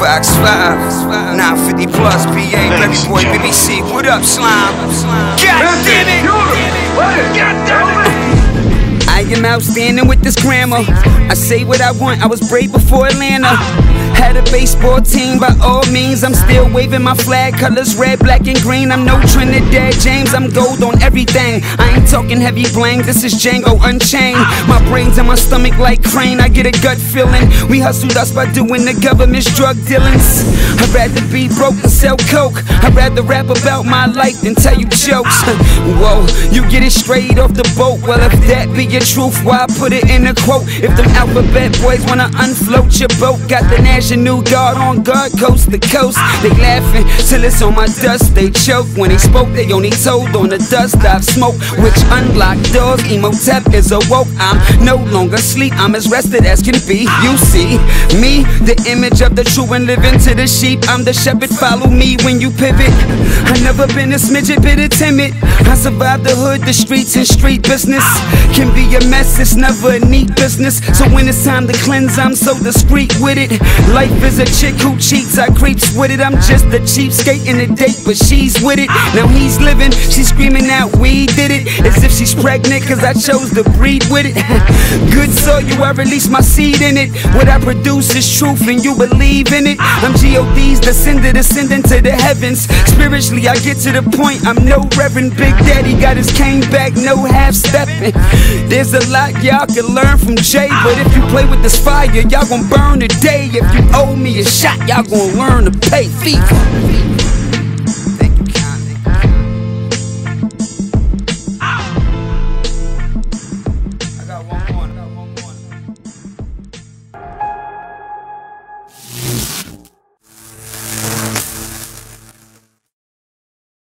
Fox 5, 950 plus, PA, Baby Boy, BBC. What up, Slime? God damn it! Outstanding with this grammar. I say what I want, I was brave before Atlanta. Had a baseball team by all means. I'm still waving my flag, colors red, black, and green. I'm no Trinidad James, I'm gold on everything. I ain't talking heavy bling, this is Django Unchained. My brains in my stomach like crane, I get a gut feeling. We hustled us by doing the government's drug dealings. I'd rather be broke and sell coke. I'd rather rap about my life than tell you jokes. Whoa, you get it straight off the boat. Well, if that be your truth, why I put it in a quote? If them alphabet boys wanna unfloat your boat, got the national Guard on guard, coast to coast. They laughing till it's on my dust. They choke when they spoke. They only told on the dust I've smoked, which unlocked doors. Imhotep is awoke. I'm no longer sleep. I'm as rested as can be. You see me, the image of the true and living to the sheep. I'm the shepherd. Follow me when you pivot. I never been a smidget, bit of timid. I survived the hood, the streets, and street business. Can be a mess. It's never a neat business. So when it's time to cleanse, I'm so discreet with it. Life is a chick who cheats, I creeps with it. I'm just a cheapskate in a date, but she's with it. Now he's living, she's screaming out, she's pregnant, cause I chose to breed with it. Good soil, I release my seed in it. What I produce is truth, and you believe in it. I'm G.O.D.'s descendant, ascending to the heavens. Spiritually, I get to the point, I'm no reverend. Big Daddy got his cane back, no half stepping. There's a lot y'all can learn from Jay, but if you play with this fire, y'all gon' burn today. If you owe me a shot, y'all gon' learn to pay FIFA.